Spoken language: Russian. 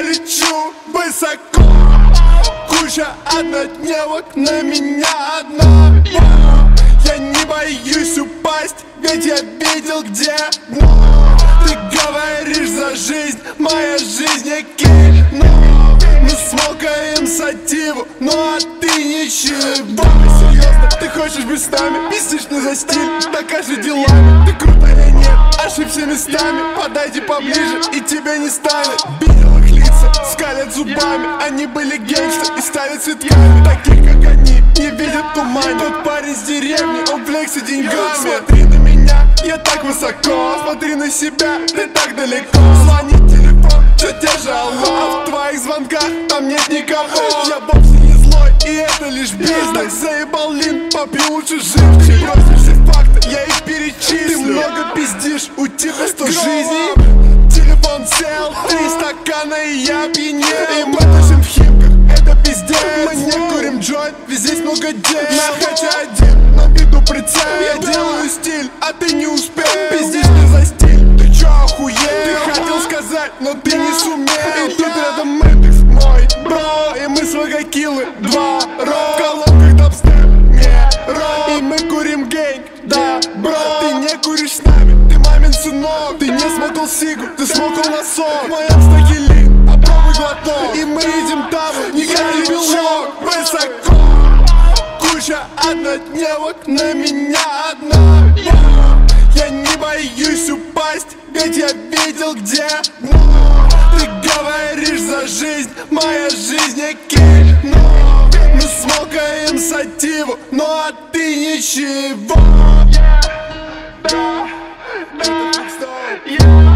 лечу высоко. Куча однодневок на меня одна. Я не боюсь упасть, ведь я видел где дно. Ты говоришь за жизнь, моя жизнь не кино Мы смокаем сативу, ну а ты ничего. Серьезно, ты хочешь нами, пиздишь не за стиль Докажи делами, ты крутая нет, ошибся местами. Подойди поближе и тебе не станет. Видел лица, скалят зубами. Они были гангсты и стали цветками Таких как они, не видят туман. Тот парень с деревни, он флекси деньгами. Смотри на меня, я так высоко. Смотри на себя, ты так далеко. Звонит телефон, же алло А в твоих звонках там нет никого. Я вовсе не злой, и это лишь бизнес. Заебал лин, попью лучше живчик Бросим все факты, я их перечислю. Ты много пиздишь, у тебя сто жизней Телефон сел, три стакана и я пьянею И мы тусим в химках, это пиздец. Мы не курим джойнт, ведь здесь много денег На хате один, на виду прицел. Я делаю стиль, а ты не успел. Пиздишь не за стиль, ты чё охуел? Ты хотел сказать, но ты не сумел. И тут рядом Мэтрикс, мой бро. И мы свои киллы, два ро. В колонках дабстеп, не ро. И мы курим гейнг, да, бро. Ты не куришь с нами, мамин сынок Ты не смокал сигу, ты смокал носок стаке лин, попробуй глоток. И мы едем там, горит белок Высоко, куча однодневок На меня одна. Я не боюсь упасть, ведь я видел где дно Ты говоришь за жизнь, моя жизнь не кино Мы смокаем сативу, ну а ты ничего. Yeah, фикстол. Yeah.